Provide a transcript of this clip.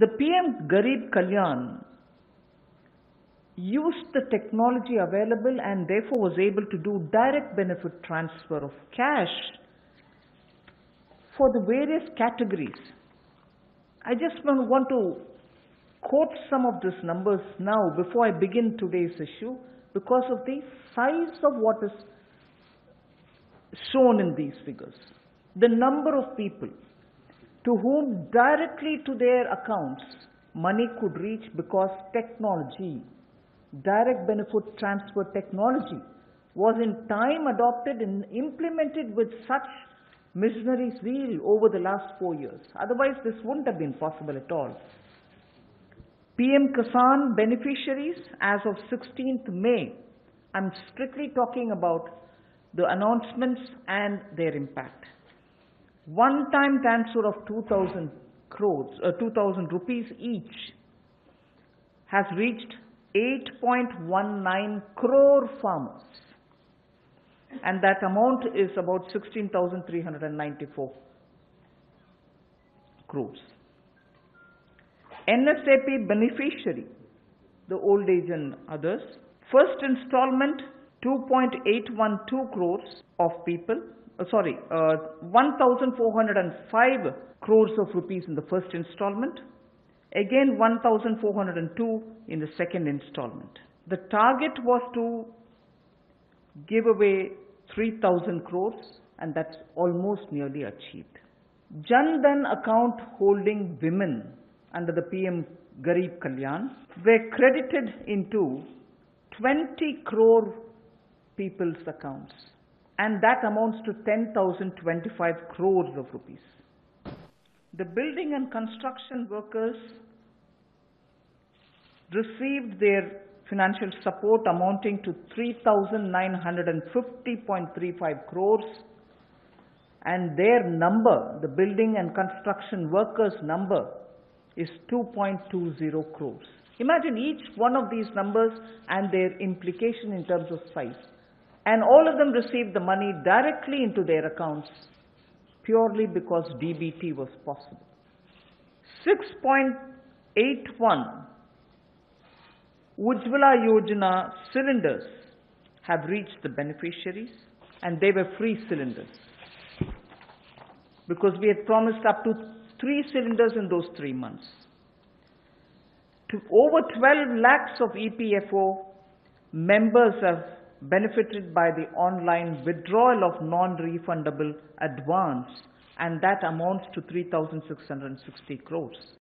The PM Garib Kalyan used the technology available and therefore was able to do direct benefit transfer of cash for the various categories. I just want to quote some of these numbers now before I begin today's issue because of the size of what is shown in these figures. The number of people to whom directly to their accounts money could reach because technology, direct benefit transfer technology, was in time adopted and implemented with such missionary zeal over the last four years. Otherwise, this wouldn't have been possible at all. PM Kisan beneficiaries as of 16th May, I'm strictly talking about the announcements and their impact. One time transfer of 2000 crores, uh, 2000 rupees each has reached 8.19 crore farmers. And that amount is about 16,394 crores. NSAP beneficiary, the old age and others, first installment 2.812 crores of people, sorry, uh, 1,405 crores of rupees in the first installment, again 1,402 in the second installment. The target was to give away 3,000 crores and that's almost nearly achieved. Jan Dhan account holding women under the PM Garib Kalyan were credited into 20 crore people's accounts and that amounts to 10,025 crores of rupees. The building and construction workers received their financial support amounting to 3,950.35 crores and their number, the building and construction workers number is 2.20 crores. Imagine each one of these numbers and their implication in terms of size. And all of them received the money directly into their accounts purely because DBT was possible. 6.81 Ujjwala Yojana cylinders have reached the beneficiaries and they were free cylinders because we had promised up to three cylinders in those three months. To over 12 lakhs of EPFO members have benefited by the online withdrawal of non-refundable advance and that amounts to 3,660 crores.